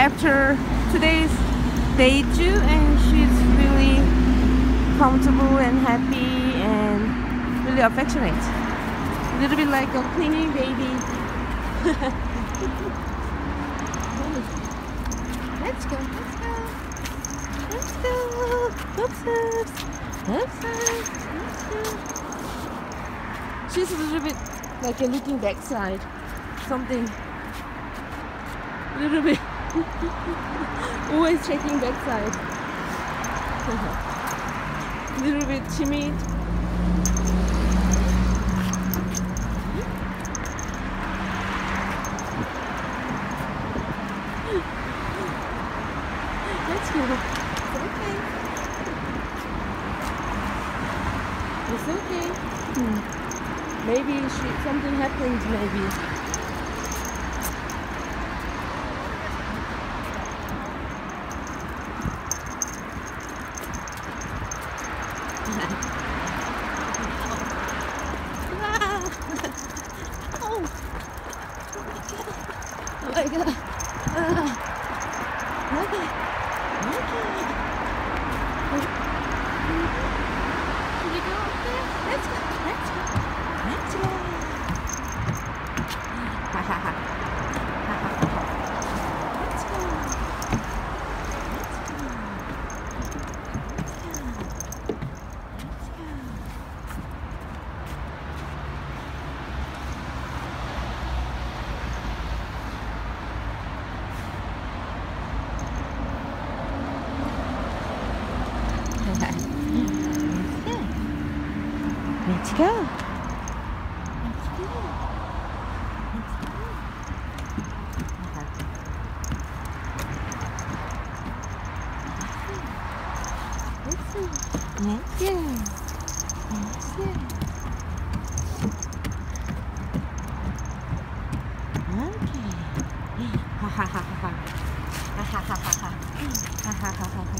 after today's day two and she's really comfortable and happy and really affectionate. A little bit like a cleaning baby. let's go, let's go. Let's go. Oops, oops. She's a little bit like a looking backside. Something. A little bit. Always checking backside. A little bit timid. Let's. It's okay. It's okay. Hmm. Maybe she, something happened, maybe. Oh my god. Uh, okay. Okay. Let's go. Let's go. Let's go. Let's go. Let's go. Okay. Ha ha ha ha ha. Ha ha ha ha ha. Ha ha ha ha ha.